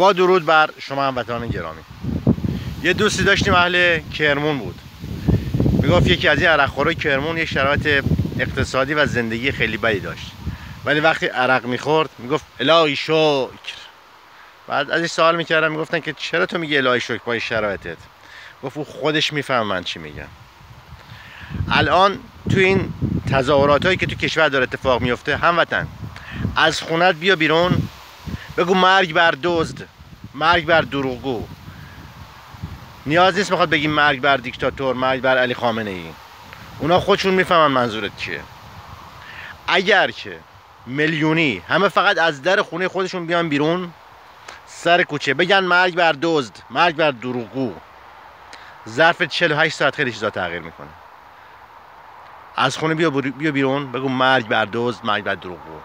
با درود بر شما هموطنان گرامی. یه دوستی داشتیم اهل کرمون بود. می‌گفت یکی از این عرق کرمون یه شرایط اقتصادی و زندگی خیلی بدی داشت. ولی وقتی عرق می‌خورد می‌گفت الهی شکر. بعد از این سوال می‌کردم می‌گفتن که چرا تو میگی الهی شکر با شرایطت؟ گفت او خودش میفهم من چی میگم. الان تو این تظاهرات هایی که تو کشور داره اتفاق میفته هموطن از خونت بیا بیرون بگو مرگ بر دزد مرگ بر دروغگو. نیاز نیست می‌خواد بگی مرگ بر دیکتاتور مرگ بر علی خامنه ای. اونا خودشون می‌فهمن منظورت چیه. اگر که میلیونی همه فقط از در خونه خودشون بیان بیرون سر کوچه بگن مرگ بر دزد مرگ بر دروغگو. ظرف 48 ساعت خیلی چیزا تغییر می‌کنه. از خونه بیا, بیا بیرون بگو مرگ بر دزد مرگ بر دروغگو.